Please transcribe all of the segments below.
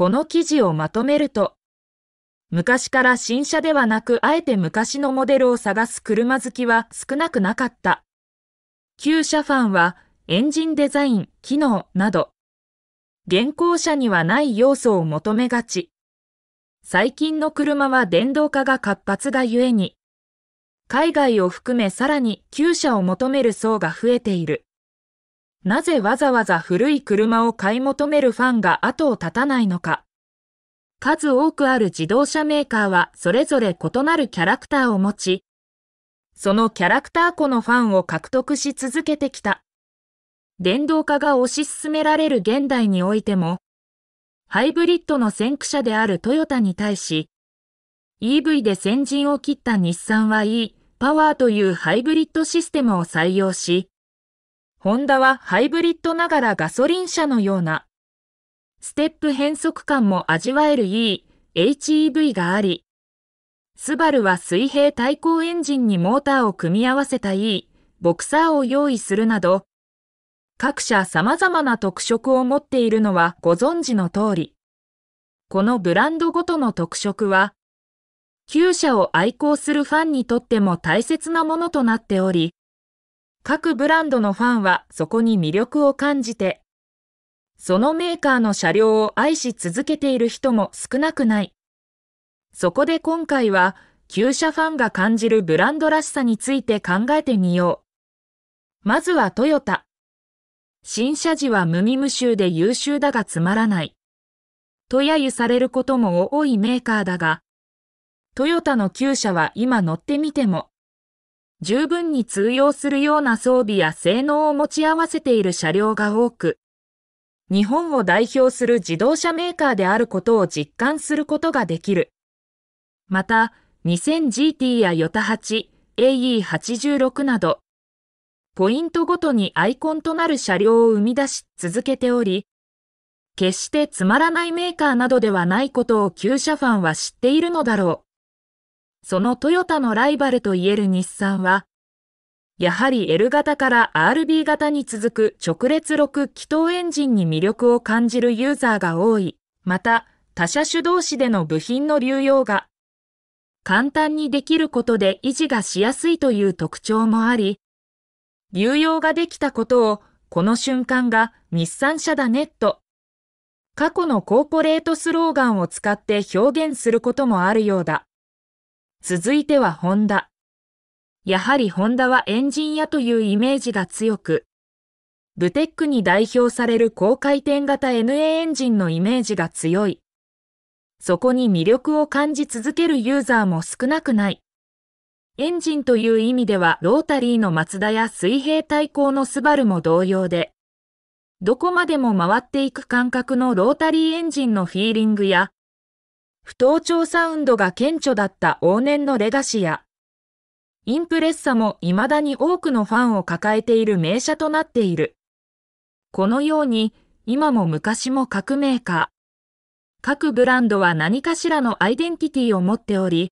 この記事をまとめると、昔から新車ではなくあえて昔のモデルを探す車好きは少なくなかった。旧車ファンはエンジンデザイン、機能など、現行車にはない要素を求めがち。最近の車は電動化が活発がゆえに、海外を含めさらに旧車を求める層が増えている。なぜわざわざ古い車を買い求めるファンが後を絶たないのか。数多くある自動車メーカーはそれぞれ異なるキャラクターを持ち、そのキャラクター子のファンを獲得し続けてきた。電動化が推し進められる現代においても、ハイブリッドの先駆者であるトヨタに対し、EV で先陣を切った日産は E、パワーというハイブリッドシステムを採用し、ホンダはハイブリッドながらガソリン車のようなステップ変速感も味わえる E、HEV があり、スバルは水平対向エンジンにモーターを組み合わせた E、ボクサーを用意するなど、各社様々な特色を持っているのはご存知の通り。このブランドごとの特色は、旧車を愛好するファンにとっても大切なものとなっており、各ブランドのファンはそこに魅力を感じてそのメーカーの車両を愛し続けている人も少なくない。そこで今回は、旧車ファンが感じるブランドらしさについて考えてみよう。まずはトヨタ。新車時は無味無臭で優秀だがつまらない。と揶揄されることも多いメーカーだが、トヨタの旧車は今乗ってみても、十分に通用するような装備や性能を持ち合わせている車両が多く、日本を代表する自動車メーカーであることを実感することができる。また、2000GT やヨタ8、AE86 など、ポイントごとにアイコンとなる車両を生み出し続けており、決してつまらないメーカーなどではないことを旧車ファンは知っているのだろう。そのトヨタのライバルといえる日産は、やはり L 型から RB 型に続く直列6気筒エンジンに魅力を感じるユーザーが多い。また、他車種同士での部品の流用が簡単にできることで維持がしやすいという特徴もあり、流用ができたことをこの瞬間が日産車だねと、過去のコーポレートスローガンを使って表現することもあるようだ。続いてはホンダ。やはりホンダはエンジン屋というイメージが強く、ブテックに代表される高回転型 NA エンジンのイメージが強い。そこに魅力を感じ続けるユーザーも少なくない。エンジンという意味ではロータリーのマツダや水平対向のスバルも同様で、どこまでも回っていく感覚のロータリーエンジンのフィーリングや、不登調サウンドが顕著だった往年のレガシア、インプレッサも未だに多くのファンを抱えている名車となっている。このように、今も昔も各メーカー、各ブランドは何かしらのアイデンティティを持っており、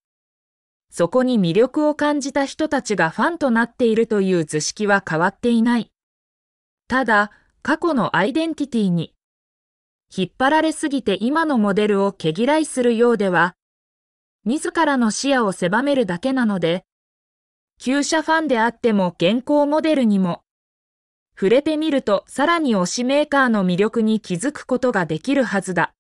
そこに魅力を感じた人たちがファンとなっているという図式は変わっていない。ただ、過去のアイデンティティに、引っ張られすぎて今のモデルを毛嫌いするようでは、自らの視野を狭めるだけなので、旧車ファンであっても現行モデルにも、触れてみるとさらに推しメーカーの魅力に気づくことができるはずだ。